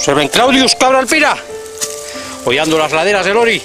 Observen Claudius Cabra Alpina, hollando las laderas del Ori.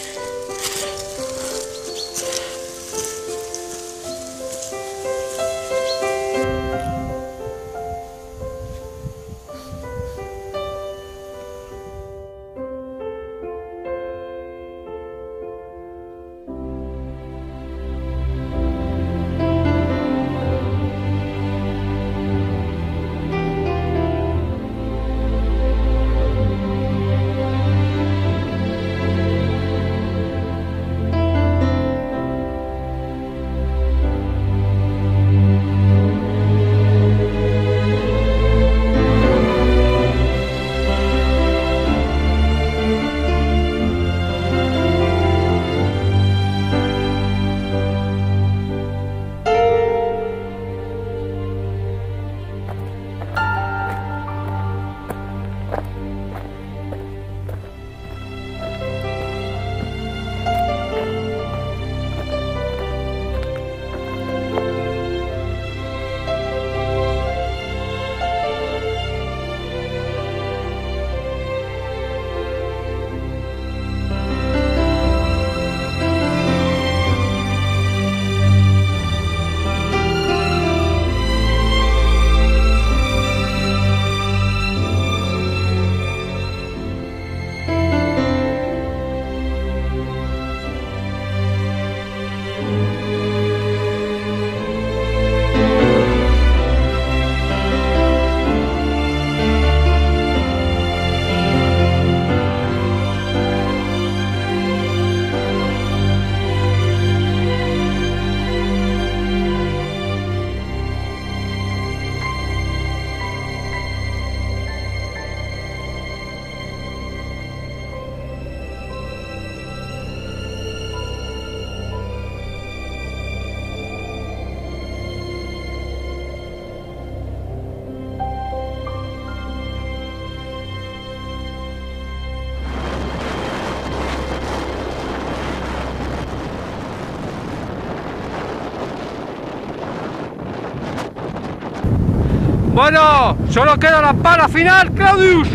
Bueno, solo queda la pala final, Claudius.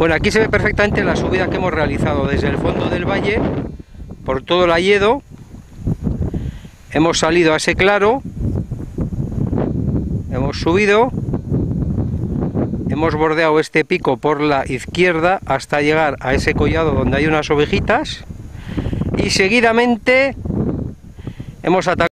Bueno, aquí se ve perfectamente la subida que hemos realizado desde el fondo del valle, por todo el Ayedo. Hemos salido a ese claro, hemos subido, hemos bordeado este pico por la izquierda hasta llegar a ese collado donde hay unas ovejitas y seguidamente hemos atacado